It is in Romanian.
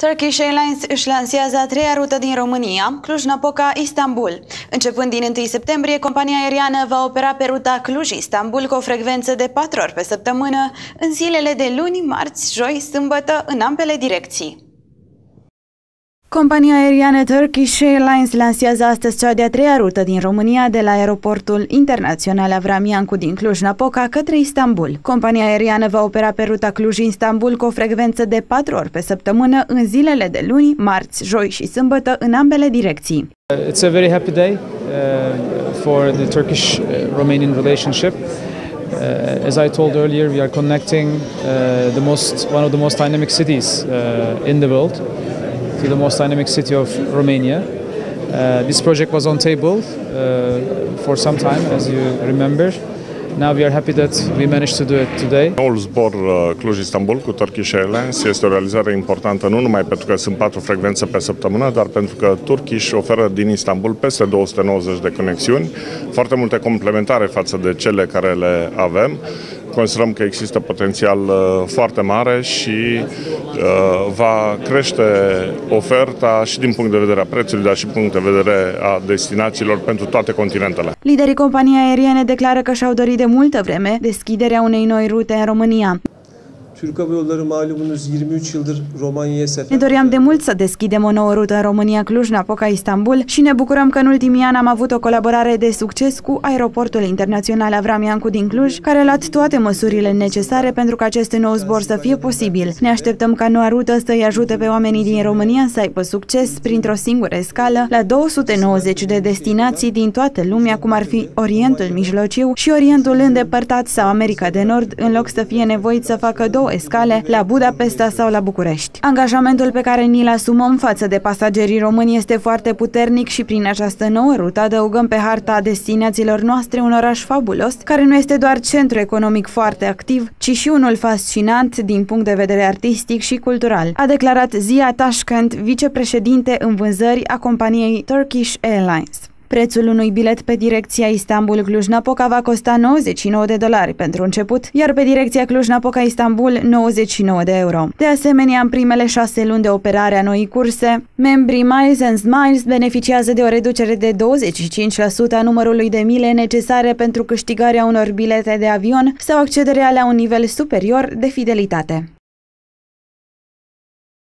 Turkish Airlines își lansează a treia rută din România, Cluj-Napoca, Istanbul. Începând din 1 septembrie, compania aeriană va opera pe ruta Cluj-Istanbul cu o frecvență de 4 ori pe săptămână, în zilele de luni, marți, joi, sâmbătă, în ambele direcții. Compania aeriană Turkish Airlines lansează astăzi cea de-a treia rută din România de la aeroportul internațional Avram Iancu din Cluj-Napoca către Istanbul. Compania aeriană va opera pe ruta Cluj-Istanbul cu o frecvență de 4 ori pe săptămână în zilele de luni, marți, joi și sâmbătă în ambele direcții. It's a very happy day uh, for the Turkish-Romanian uh, relationship. Uh, as I told earlier, we are connecting uh, the most, one of the most dynamic cities uh, in the world. To the most dynamic city of Romania. Uh, this project was on table uh, for some time, as you remember. Now we are happy that we managed to do it today. Noul zbor uh, Cluj-Istanbul cu Turkish Airlines este o realizare importantă nu numai pentru că sunt patru frecvențe pe săptămână, dar pentru că Turkish oferă din Istanbul peste 290 de conexiuni, foarte multe complementare față de cele care le avem considerăm că există potențial uh, foarte mare și uh, va crește oferta și din punct de vedere a prețului, dar și din punct de vedere a destinațiilor pentru toate continentele. Liderii companiei aeriene declară că și-au dorit de multă vreme deschiderea unei noi rute în România. Türk Hava Yolları malumunuz 23 yıldır Romanya'ya sefer. Ne doream de mult să deschidem o nouă rută în România, Cluj-Napoca, Istanbul și ne bucurăm că în ultimii ani am avut o colaborare de succes cu aeroportul internațional Avram Iancu din Cluj, care a luat toate măsurile necesare pentru ca acest nou zbor să fie posibil. Ne așteptăm ca noua rută să-i ajute pe oamenii din România să aibă succes printr-o singură scală la 290 de destinații din toată lumea, cum ar fi Orientul Mijlociu și Orientul îndepărtat sau America de Nord, în loc să fie nevoit să facă două escale la Budapesta sau la București. Angajamentul pe care ni-l asumăm față de pasagerii români este foarte puternic și prin această nouă rută adăugăm pe harta destinațiilor noastre un oraș fabulos, care nu este doar centru economic foarte activ, ci și unul fascinant din punct de vedere artistic și cultural, a declarat Zia Tashkent, vicepreședinte în vânzări a companiei Turkish Airlines. Prețul unui bilet pe direcția Istanbul-Cluj-Napoca va costa 99 de dolari pentru început, iar pe direcția Cluj-Napoca-Istanbul 99 de euro. De asemenea, în primele șase luni de operare a noii curse, membrii Miles and Smiles beneficiază de o reducere de 25% a numărului de mile necesare pentru câștigarea unor bilete de avion sau accederea la un nivel superior de fidelitate.